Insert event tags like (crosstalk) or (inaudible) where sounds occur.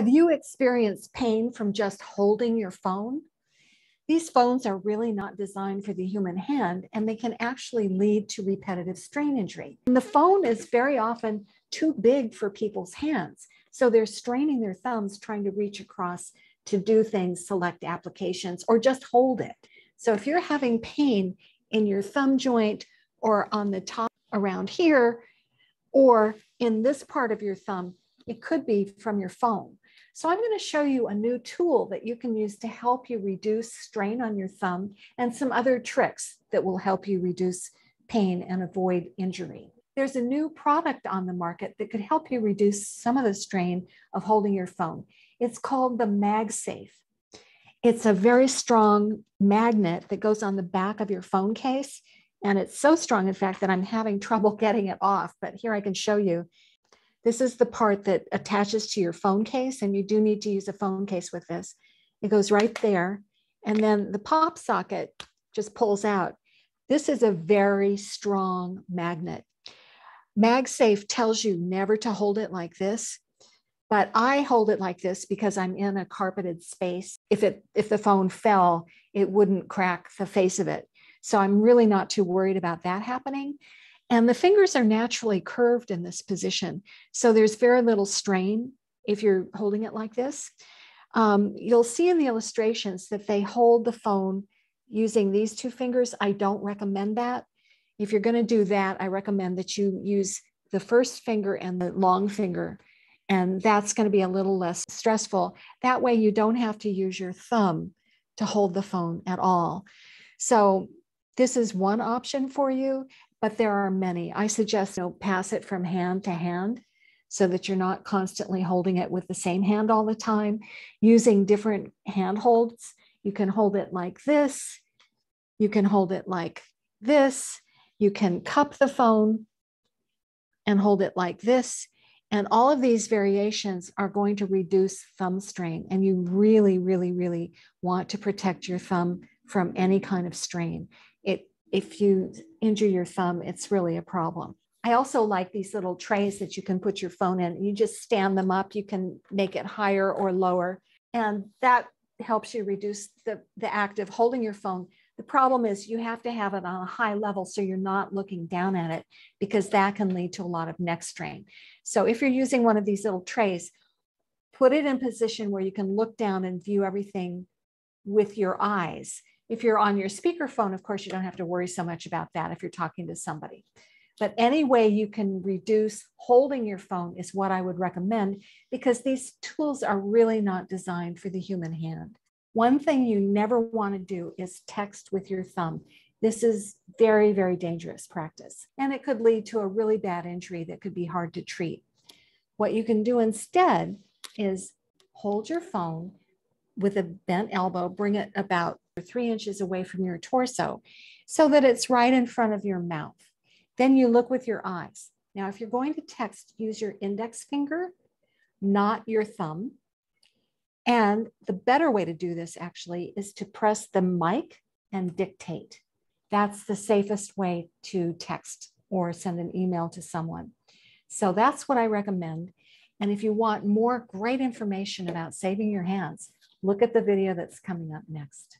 Have you experienced pain from just holding your phone? These phones are really not designed for the human hand, and they can actually lead to repetitive strain injury. And the phone is very often too big for people's hands. So they're straining their thumbs trying to reach across to do things, select applications, or just hold it. So if you're having pain in your thumb joint or on the top around here, or in this part of your thumb, it could be from your phone. So I'm going to show you a new tool that you can use to help you reduce strain on your thumb and some other tricks that will help you reduce pain and avoid injury. There's a new product on the market that could help you reduce some of the strain of holding your phone. It's called the MagSafe. It's a very strong magnet that goes on the back of your phone case. And it's so strong, in fact, that I'm having trouble (laughs) getting it off. But here I can show you. This is the part that attaches to your phone case, and you do need to use a phone case with this. It goes right there. And then the PopSocket just pulls out. This is a very strong magnet. MagSafe tells you never to hold it like this, but I hold it like this because I'm in a carpeted space. If it if the phone fell, it wouldn't crack the face of it. So I'm really not too worried about that happening. And the fingers are naturally curved in this position. So there's very little strain if you're holding it like this. Um, you'll see in the illustrations that they hold the phone using these two fingers. I don't recommend that. If you're going to do that, I recommend that you use the first finger and the long finger. And that's going to be a little less stressful. That way, you don't have to use your thumb to hold the phone at all. So, this is one option for you but there are many. I suggest you know, pass it from hand to hand so that you're not constantly holding it with the same hand all the time. Using different hand holds, you can hold it like this, you can hold it like this, you can cup the phone and hold it like this. And all of these variations are going to reduce thumb strain. And you really, really, really want to protect your thumb from any kind of strain. If you injure your thumb, it's really a problem. I also like these little trays that you can put your phone in. You just stand them up, you can make it higher or lower, and that helps you reduce the, the act of holding your phone. The problem is you have to have it on a high level so you're not looking down at it because that can lead to a lot of neck strain. So if you're using one of these little trays, put it in position where you can look down and view everything with your eyes if you're on your speakerphone, of course, you don't have to worry so much about that if you're talking to somebody. But any way you can reduce holding your phone is what I would recommend because these tools are really not designed for the human hand. One thing you never want to do is text with your thumb. This is very, very dangerous practice, and it could lead to a really bad injury that could be hard to treat. What you can do instead is hold your phone with a bent elbow, bring it about three inches away from your torso so that it's right in front of your mouth. Then you look with your eyes. Now, if you're going to text, use your index finger, not your thumb. And the better way to do this actually is to press the mic and dictate. That's the safest way to text or send an email to someone. So that's what I recommend. And if you want more great information about saving your hands, look at the video that's coming up next.